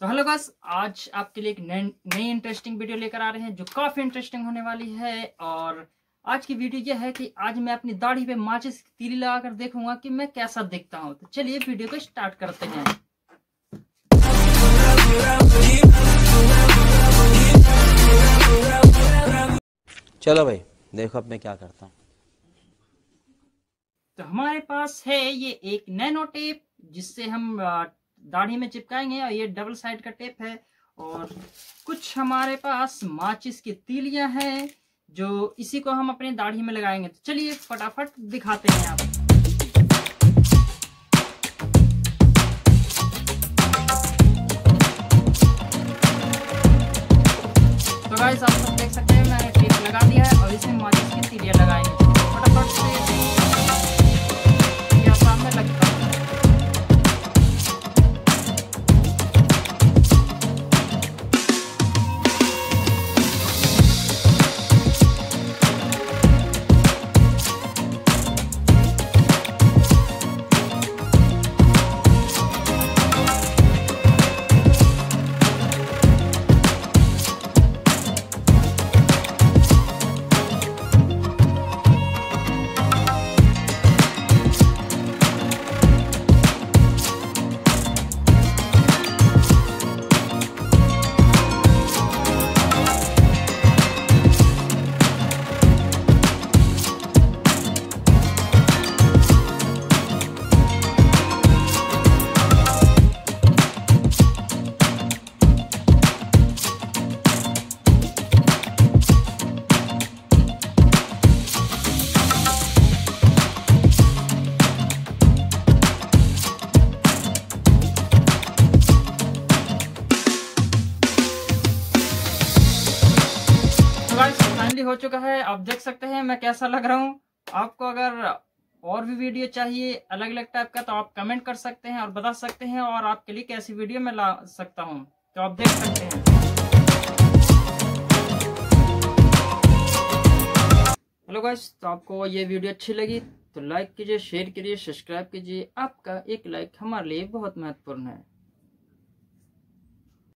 तो हेलो बस आज आपके लिए एक नई इंटरेस्टिंग वीडियो लेकर आ रहे हैं जो काफ़ी इंटरेस्टिंग होने वाली है और आज की वीडियो यह है कि आज मैं अपनी दाढ़ी पे माचिस की तीली लगाकर देखूँगा कि मैं कैसा दिखता हूँ। तो चलिए वीडियो को स्टार्ट करते हैं। चलो भाई देखो अब मैं क्या करता हूँ। तो हमारे पास है ये एक नैनो टेप जिससे हम दाढ़ी में चिपकाएँगे और ये डबल साइड का टेप है और कुछ हमारे पास माचिस की तीलियाँ हैं जो इसी को हम अपनी दाढ़ी में लगाएँगे। तो चलिए फटाफट दिखाते हैं आप। तो आप सब देख सकते फाइनली हो चुका है। आप देख सकते हैं मैं कैसा लग रहा हूँ। आपको अगर और भी वीडियो चाहिए अलग अलग टाइप का तो आप कमेंट कर सकते हैं और बता सकते हैं और आपके लिए कैसी वीडियो मैं ला सकता हूँ। तो आप देख सकते हैं। हेलो गाइस तो आपको ये वीडियो अच्छी लगी तो लाइक कीजिए शेयर कीजिए सब्सक्राइब कीजिए। आपका एक लाइक हमारे लिए बहुत महत्वपूर्ण है।